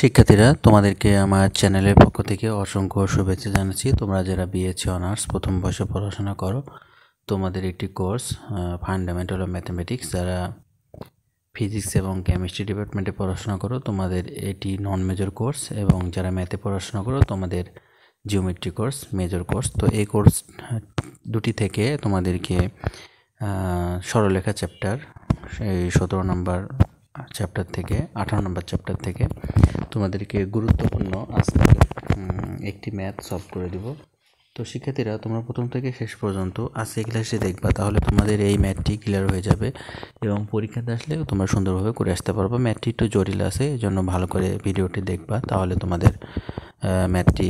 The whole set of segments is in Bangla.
শিক্ষার্থীরা, তোমাদেরকে আমার চ্যানেলের পক্ষ থেকে অসংখ্য শুভেচ্ছা জানাচ্ছি। তোমরা যারা বিএসসি অনার্স প্রথম বর্ষে পড়াশোনা করো, তোমাদের একটি কোর্স ফান্ডামেন্টাল অফ ম্যাথামেটিক্স যারা ফিজিক্স এবং কেমিস্ট্রি ডিপার্টমেন্টে পড়াশোনা করো, তোমাদের এটি নন মেজর কোর্স এবং যারা ম্যাথে পড়াশোনা করো, তোমাদের জিওমেট্রি কোর্স মেজর কোর্স তো এই কোর্স দুটি থেকে তোমাদেরকে সরলেখা চ্যাপ্টার সেই সতেরো নম্বর চ্যাপ্টার থেকে, আঠারো নম্বর চ্যাপ্টার থেকে তোমাদেরকে গুরুত্বপূর্ণ আজকে একটি ম্যাথ সলভ করে দিব। তো শিক্ষার্থীরা, তোমরা প্রথম থেকে শেষ পর্যন্ত আজকে ক্লাসে দেখবা, তাহলে তোমাদের এই ম্যাথটি ক্লিয়ার হয়ে যাবে এবং পরীক্ষাতে আসলে তোমরা সুন্দরভাবে করে আসতে পারব। ম্যাথটি একটু জটিল আছে এই জন্য ভালো করে ভিডিওটি দেখবা, তাহলে তোমাদের ম্যাথটি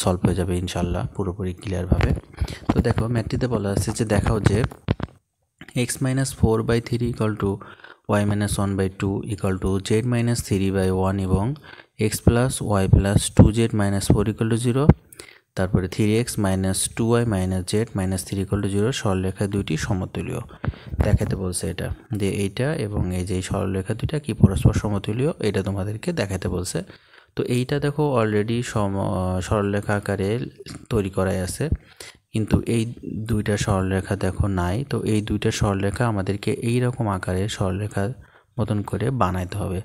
সলভ হয়ে যাবে ইনশাল্লাহ পুরোপুরি ক্লিয়ারভাবে তো দেখো ম্যাথটিতে বলা আছে যে দেখাও যে X minus four by three equal to Y minus one by two equal to Z minus three by one এবং X plus Y plus two Z minus four equal to zero তারপরে three X minus two Y minus Z minus three equal to zero সরলরেখা দুইটি সমতুল্য। দেখাতে বলছে এটা যে এইটা এবং এই যে সরলরেখা দুইটা কি পরস্পর সমতুল্য? এটা তোমাদেরকে দেখাতে বলছে। তো এইটা দেখো অলরেডি সম সরলরেখা আকারে তৈরি করাই আছে। কিন্তু এই দুইটা সরলরেখা দেখো নাই, তো এই দুইটা সরলরেখা আমাদেরকে এই রকম আকারের সরলরেখার মতন করে বানাইতে হবে।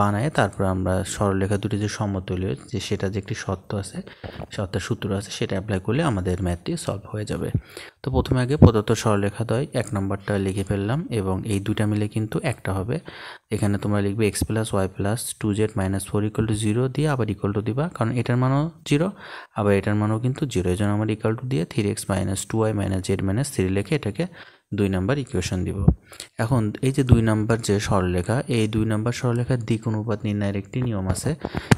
বানায় তারপর আমরা সরলরেখা দুটি যে সমতুল্য, যে সেটা যে একটি সত্য আছে সত্যের সূত্র আছে, সেটা অ্যাপ্লাই করলে আমাদের ম্যাথটি সলভ হয়ে যাবে। তো প্রথমে আগে প্রদত্ত সরলরেখা দয়, এক নম্বরটা লিখে ফেললাম এবং এই দুইটা মিলে কিন্তু একটা হবে। এখানে তোমরা লিখবে X plus Y plus two Z minus four equal to zero দিয়ে আবার ইকুয়াল টু দিবা, কারণ এটার মানও জিরো আবার এটার মানও কিন্তু জিরো এই জন্য আমার ইকুয়াল টু দিয়ে three X minus two Y minus Z minus three লিখে এটাকে দুই নাম্বার ইকুয়েশন দিব। এখন এই যে দুই নাম্বার যে সরলরেখা, এই দুই নাম্বার সরলরেখার দিক অনুপাত নির্ণয়ের একটি নিয়ম আছে।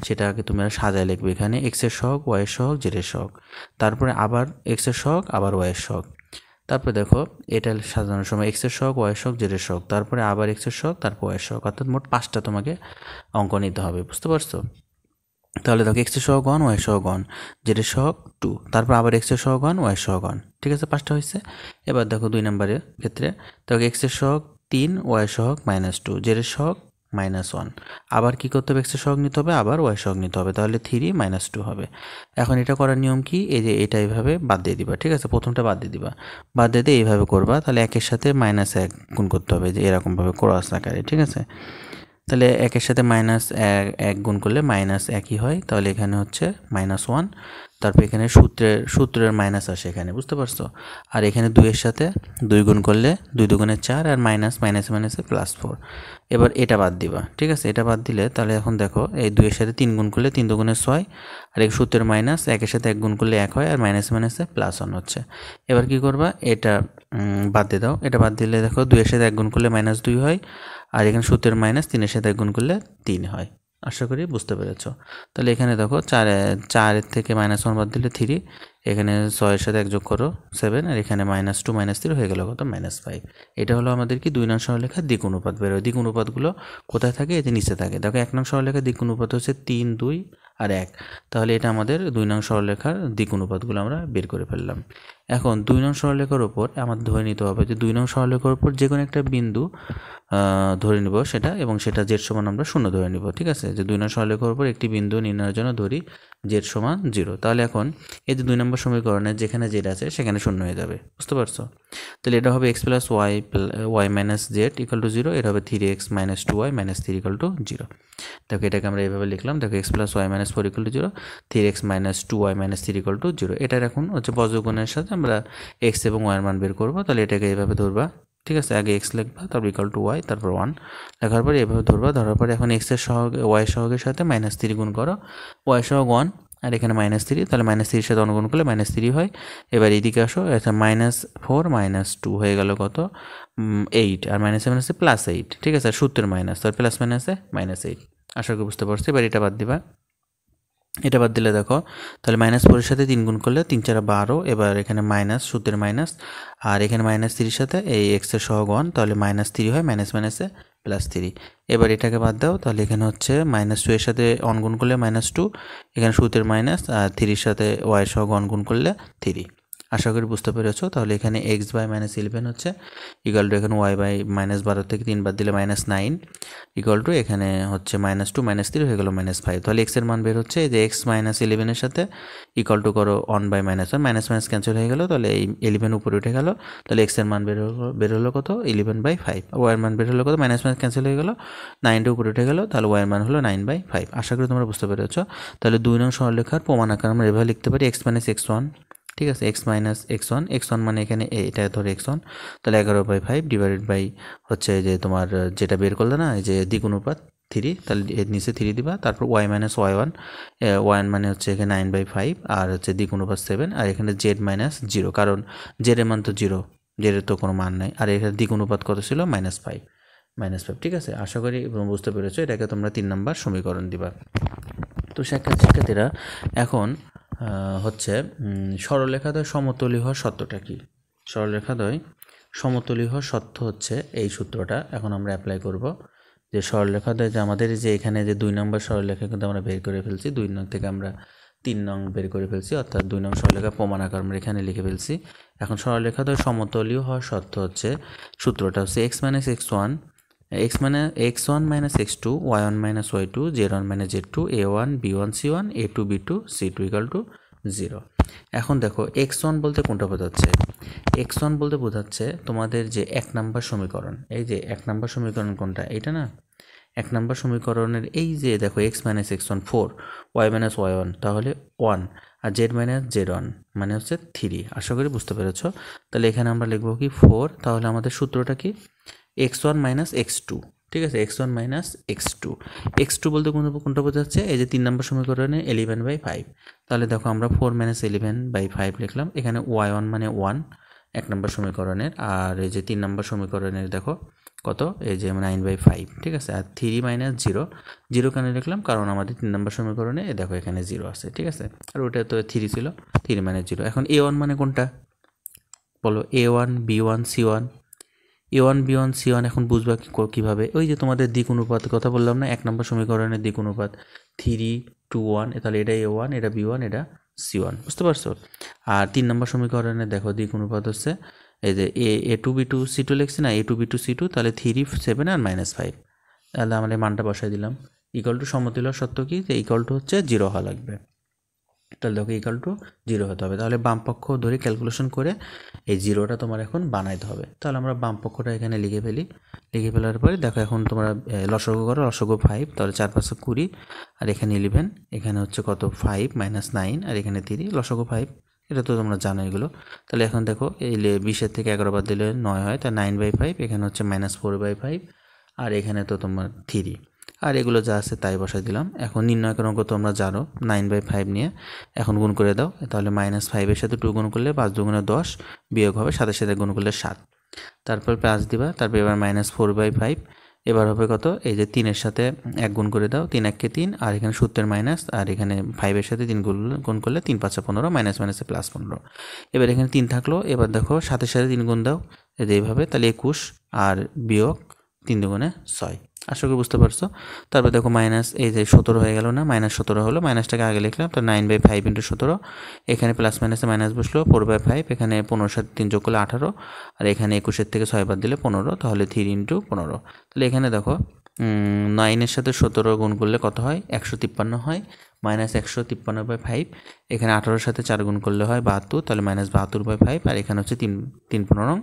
সেটা আগে তুমি সাজায় লিখবে এখানে এক্সের শখ ওয়াইয়ের শখ জেডের শখ তারপরে আবার এক্সের শখ আবার ওয়াইয়ের শখ তারপরে দেখো, এটা সাজানোর সময় এক্সের শখ ওয়াইয়ের শখ জেডের শখ তারপরে আবার এক্সের শখ তারপর ওয়াইয়ের শখ অর্থাৎ মোট পাঁচটা তোমাকে অঙ্ক নিতে হবে, বুঝতে পারছ? তাহলে দেখো এক্সের সহগ ওয়ান ওয়াই সহগ ওয়ান জেডের সহগ টু তারপর আবার এক্সের সহগ ওয়ান ওয়াই সহগ ওয়ান ঠিক আছে পাঁচটা হয়েছে এবার দেখো দুই নম্বরের ক্ষেত্রে দেখো এক্সের সহগ তিন ওয়াই সহগ মাইনাস টু জেডের সহগ মাইনাস ওয়ান আবার কী করতে হবে এক্সের সহগ নিতে হবে আবার ওয়াই সহগ নিতে হবে তাহলে থ্রি মাইনাস টু হবে এখন এটা করার নিয়ম কি এই যে এটা এইভাবে বাদ দিয়ে দিবা ঠিক আছে প্রথমটা বাদ দিয়ে দিবা বাদ দিয়ে দিয়ে এইভাবে করবা তাহলে একের সাথে মাইনাস এক গুণ করতে হবে যে এরকমভাবে ক্রস আকারে ঠিক আছে তাহলে একের সাথে মাইনাস এক গুণ করলে মাইনাস একই হয়। তাহলে এখানে হচ্ছে মাইনাস ওয়ান তারপর এখানে সূত্রের সূত্রের মাইনাস আসে এখানে, বুঝতে পারছ? আর এখানে দুইয়ের সাথে দুই গুণ করলে দুই দুগুণে চার আর মাইনাস মাইনাসে মাইনাসে প্লাস ফোর এবার এটা বাদ দিবা, ঠিক আছে? এটা বাদ দিলে তাহলে এখন দেখো, এই দুইয়ের সাথে তিন গুণ করলে তিন দুগুণে ছয়, আর এক সূত্রের মাইনাস একের সাথে এক গুণ করলে এক হয়, আর মাইনাসে মাইনাসে প্লাস ওয়ান হচ্ছে। এবার কি করবা? এটা বাদ দিয়ে দাও। এটা বাদ দিলে দেখো, দুইয়ের সাথে এক গুণ করলে মাইনাস দুই হয় আর এখানে সূত্রের মাইনাস তিনের সাথে গুণ করলে তিন হয়। আশা করি বুঝতে পেরেছ। তাহলে এখানে দেখো চার, চারের থেকে মাইনাস ওয়ান বাদ দিলে থ্রি এখানে ছয়ের সাথে যোগ করো সেভেন আর এখানে মাইনাস টু মাইনাস থ্রি হয়ে গেল কত? মাইনাস ফাইভ এটা হলো আমাদের কি দুই নং সরলেখা দিক অনুপাত। বেরোয় দিক অনুপাতগুলো কোথায় থাকে? এতে নিচে থাকে। দেখো এক নং সরলেখা দিক অনুপাত হচ্ছে তিন, দুই আর এক। তাহলে এটা আমাদের দুই নং সরলেখার দিক অনুপাতগুলো আমরা বের করে ফেললাম। এখন দুই নং সরলেখার ওপর আমাদের ধরে নিতে হবে যে দুই নং সরলেখার ওপর যে কোনো একটা বিন্দু ধরে নিব সেটা এবং সেটা জেড সমান আমরা শূন্য ধরে নিব, ঠিক আছে? যে দুই নং সরলেখার উপর একটি বিন্দু নির্ণয়ের জন্য ধরি জেড সমান জিরো তাহলে এখন এই যে দুই নম্বর সমীকরণে যেখানে জেড আছে সেখানে শূন্য হয়ে যাবে, বুঝতে পারছ? তাহলে এটা হবে X plus Y Y minus Z equal to zero এটা হবে three X minus two Y minus three equal to zero দেখো এটাকে আমরা এইভাবে লিখলাম, দেখো X plus Y minus four equal to zero three X minus two Y minus three equal to zero এটার এখন হচ্ছে বজ্রগুণের সাথে আমরা এক্স এবং ওয়াইয়ের মান বের করব, তাহলে এটাকে এইভাবে ধরবা, ঠিক আছে? আগে এক্স লিখবা, তারপর ইকাল টু ওয়াই তারপর ওয়ান লেখার পরে এভাবে ধরবা, ধরার পরে এখন এক্সের সহগ ওয়াই সহগের সাথে মাইনাস থ্রি গুণ করো ওয়াই সহগ ওয়ান আর এখানে মাইনাস থ্রি তাহলে মাইনাস থ্রির সাথে অনুগুণ করলে মাইনাস থ্রি হয়। এবার এইদিকে আসো, এটা মাইনাস ফোর মাইনাস টু হয়ে গেল কত? এইট আর মাইনাসে মাইনাসে প্লাস এইট ঠিক আছে? সূত্রের মাইনাস তার প্লাস মাইনাসে মাইনাস এইট আশা করি বুঝতে পারছি, এবার এটা বাদ দিবা। এটা বাদ দিলে দেখো, তাহলে মাইনাস ফোরের সাথে তিন গুণ করলে তিন চার বারো, এবার এখানে মাইনাস সূত্রের মাইনাস আর এখানে মাইনাস থ্রির সাথে এই এক্সের সহগ ওয়ান তাহলে মাইনাস থ্রি হয় মাইনাস মাইনাসে প্লাস থ্রি এবার এটাকে বাদ দাও, তাহলে এখানে হচ্ছে মাইনাস টু এর সাথে অনগুণ করলে মাইনাস টু এখানে সুতের মাইনাস আর থ্রির সাথে ওয়াইয়ের সহ অনগুণ করলে থ্রি আশা করি বুঝতে পেরেছ। তাহলে এখানে এক্স বাই মাইনাস ইলেভেন হচ্ছে ইকাল টু এখানে ওয়াই বাই মাইনাস বারো থেকে তিন বাদ দিলে মাইনাস নাইন ইকাল টু এখানে হচ্ছে মাইনাস টু মাইনাস থ্রি হয়ে গেলো মাইনাস ফাইভ তাহলে এক্সের মান বের হচ্ছে যে এক্স মাইনাস ইলেভেনের সাথে ইকাল টু করো one by minus one minus minus cancel হয়ে গেলো, তাহলে এই ইলেভেন উপরে উঠে গেলো। তাহলে এক্সের মান বের হলো বের হলো কত? ইলেভেন বাই ফাইভ ওয়াইয়ের মান বের হলো কত? মাইনাস মাইনাস ক্যান্সেল হয়ে গেলো নাইনটা উপরে উঠে গেলো, তাহলে ওয়াইয়ের মান হলো নাইন বাই ফাইভ আশা করি তোমরা বুঝতে পেরেছ। তাহলে দুই নং সরলরেখার প্রমাণ আকার আমরা এভাবে লিখতে পারি এক্স মাইনাস এক্স ওয়ান ঠিক আছে X minus X one X one মানে এখানে এটা ধরে এক্স ওয়ান তাহলে এগারো বাই ফাইভ ডিভাইডেড বাই হচ্ছে যে তোমার, যেটা বের করলে না যে দ্বিগুণুপাত থ্রি তাহলে এর নিচে থ্রি দিবা, তারপর Y minus Y one one মানে হচ্ছে এখানে নাইন বাই ফাইভ আর হচ্ছে দ্বিগুণুপাত সেভেন আর এখানে জেড মাইনাস জিরো কারণ জেডের মান তো জিরো জেডের তো কোনো মান নাই, আর এখানে দ্বিগুণুপাত কত ছিল? মাইনাস ফাইভ মাইনাস ফাইভ ঠিক আছে? আশা করি বুঝতে পেরেছ, এটাকে তোমরা তিন নম্বর সমীকরণ দিবা। তো শিক্ষার্থীরা এখন হচ্ছে সরলরেখাদ্বয় সমতলী হওয়ার সত্যটা কি? সরলরেখাদ্বয় সমতলী হওয়ার সত্য হচ্ছে এই সূত্রটা। এখন আমরা অ্যাপ্লাই করব যে সরলরেখাদ্বয় যে আমাদের যে এখানে যে দুই নম্বর সরলরেখা কিন্তু আমরা বের করে ফেলছি, দুই নং থেকে আমরা তিন নং বের করে ফেলছি, অর্থাৎ দুই নং সরলরেখা প্রমাণ আকার আমরা এখানে লিখে ফেলছি। এখন সরলরেখাদ্বয় সমতলীয় হওয়ার সত্য হচ্ছে, সূত্রটা হচ্ছে X minus X one X মানে X one minus X two Y one minus Y two Z one minus Z two A one B one C one A two B two C two equal to zero এখন দেখো এক্স ওয়ান বলতে কোনটা বোঝাচ্ছে? এক্স ওয়ান বলতে বোঝাচ্ছে তোমাদের যে এক নাম্বার সমীকরণ। এই যে এক নাম্বার সমীকরণ কোনটা? এইটা না? এক নাম্বার সমীকরণের এই যে দেখো X minus X one four Y minus Y one তাহলে ওয়ান আর জেড মাইনাস জেড ওয়ান মানে হচ্ছে থ্রি আশা করি বুঝতে পেরেছ? তাহলে এখানে আমরা লিখব কি ফোর তাহলে আমাদের সূত্রটা কি? X one minus X two ঠিক আছে? X one minus X two X two বলতে কোন কোনটা বোঝাচ্ছে? এই যে তিন নম্বর সমীকরণে এলিভেন বাই ফাইভ তাহলে দেখো আমরা four minus eleven by five লিখলাম, এখানে ওয়াই ওয়ান মানে ওয়ান এক নম্বর সমীকরণের। আর এই যে তিন নম্বর সমীকরণের দেখো কত? এই যে নাইন বাই ফাইভ ঠিক আছে? আর থ্রি মাইনাস জিরো জিরো কেন লিখলাম? কারণ আমাদের তিন নম্বর সমীকরণে দেখো এখানে জিরো আছে, ঠিক আছে? আর ওটা তো থ্রি ছিল থ্রি মাইনাস জিরো এখন এ ওয়ান মানে কোনটা? বলো A one B one C one A one B one C one এখন বুঝবা কীভাবে? ওই যে তোমাদের দিক অনুপাত কথা বললাম না, এক নম্বর সমীকরণের দিক অনুপাত থ্রি, টু, ওয়ান তাহলে এটা এ ওয়ান, এটা বি ওয়ান, এটা সি ওয়ান, বুঝতে পারছ? আর তিন নম্বর সমীকরণে দেখো দিক অনুপাত হচ্ছে, এই যে A A two B two C two লিখছি না, A two B two C two, তাহলে থ্রি, সেভেন আর মাইনাস ফাইভ। তাহলে আমরা মানটা বসাই দিলাম। ইকাল টু সমতুল্য সত্য কি? যে ইকাল টু হচ্ছে জিরো হওয়া লাগবে। তাহলে দেখো ইকাল টু জিরো হতে হবে। তাহলে বাম পক্ষ ধরে ক্যালকুলেশন করে এই জিরোটা তোমার এখন বানাইতে হবে। তাহলে আমরা বাম পক্ষটা এখানে লিখে ফেলি। লিখে ফেলার পরে দেখো এখন তোমরা লসগো করো লসগো ফাইভ তাহলে চার পাঁচশো কুড়ি, আর এখানে ইলেভেন এখানে হচ্ছে কত? ফাইভ মাইনাস নাইন আর এখানে থ্রি লসগো ফাইভ এটা তো তোমরা জানো এগুলো। তাহলে এখন দেখো, এই বিশের থেকে এগারো বাদ দিলে নয় হয় তা নাইন বাই ফাইভ এখানে হচ্ছে মাইনাস ফোর বাই ফাইভ আর এখানে তো তোমার থ্রি আর এগুলো যা আছে তাই বসাই দিলাম। এখন নির্ণয় অঙ্ক তোমরা জানো নাইন বাই ফাইভ নিয়ে। এখন গুণ করে দাও, তাহলে মাইনাস ফাইভের সাথে টু গুণ করলে পাঁচ দুগুণে দশ, বিয়োগ হবে সাথে সাথে গুণ করলে সাত। তারপর প্লাস দিবা, তারপর এবার মাইনাস ফোর বাই ফাইভ এবার হবে কত? এই যে তিনের সাথে এক গুণ করে দাও, তিন এককে তিন, আর এখানে সূত্রের মাইনাস আর এখানে ফাইভের সাথে তিন গুণ গুণ করলে তিন পাঁচশো পনেরো মাইনাস মাইনাসে প্লাস পনেরো। এবার এখানে তিন থাকল, এবার দেখো সাথে সাথে তিন গুণ দাও। এইভাবে, তাহলে একুশ, আর বিয়োগ তিন দুগুণে ছয়। আশা করি বুঝতে পারছ। তারপর দেখো মাইনাস এই যে সতেরো হয়ে গেল না মাইনাস সতেরো হলো মাইনাসটাকে আগে লিখলাম তো নাইন বাই ফাইভ ইন্টু সতেরো, এখানে প্লাস মাইনাসে মাইনাস বসল ফোর বাই ফাইভ এখানে পনেরো সাথে তিন যোগ করলে আঠারো, আর এখানে একুশের থেকে ছয় বাদ দিলে পনেরো, তাহলে থ্রি ইন্টু পনেরো। তাহলে এখানে দেখো নাইনের সাথে সতেরো গুণ করলে কত হয়? একশো তিপ্পান্ন হয় মাইনাস একশো তিপ্পান্ন বাই ফাইভ এখানে আঠারোর সাথে চার গুণ করলে হয় বাহাত্তর, তাহলে মাইনাস বাহাত্তর বাই ফাইভ আর এখানে হচ্ছে তিন তিন পনেরো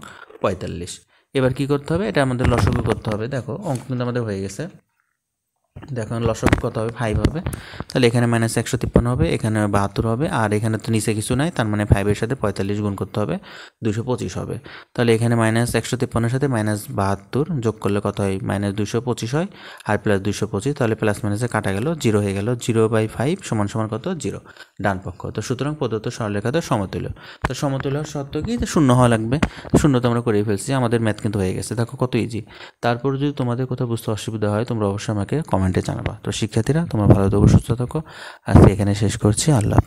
পঁয়তাল্লিশ। এবার কি করতে হবে? এটা আমাদের লসগু করতে হবে। দেখো, অঙ্ক কিন্তু আমাদের হয়ে গেছে। দেখো লসক কত হবে? ফাইভ হবে। তাহলে এখানে মাইনাস একশো তিপ্পান্ন হবে, এখানে বাহাত্তর হবে, আর এখানে তো নিচে কিছু নাই, তার মানে ফাইভের সাথে পঁয়তাল্লিশ গুণ করতে হবে, দুশো পঁচিশ হবে। তাহলে এখানে মাইনাস একশো তিপ্পান্নের সাথে মাইনাস বাহাত্তর যোগ করলে কত হয়? মাইনাস দুশো পঁচিশ হয়, আর প্লাস দুশো পঁচিশ, তাহলে প্লাস মাইনাসে কাটা গেল জিরো হয়ে গেল জিরো বাই ফাইভ সমান সমান কত? জিরো ডান পক্ষ। তো সুতরাং প্রদত্ত সরলরেখাতে সমতুল্য। তো সমতুল্য সত্য কি? শূন্য হওয়া লাগবে। শূন্য তো আমরা করেই ফেলছি, আমাদের ম্যাথ কিন্তু হয়ে গেছে। দেখো কত ইজি তারপর যদি তোমাদের কোথাও বুঝতে অসুবিধা হয়, তোমরা অবশ্যই আমাকে কমেন্ট কমেন্টে জানাবা। তো শিক্ষার্থীরা তোমরা ভালো থাকো সুস্থ থাকো। আজকে এখানে শেষ করছি। আল্লাহ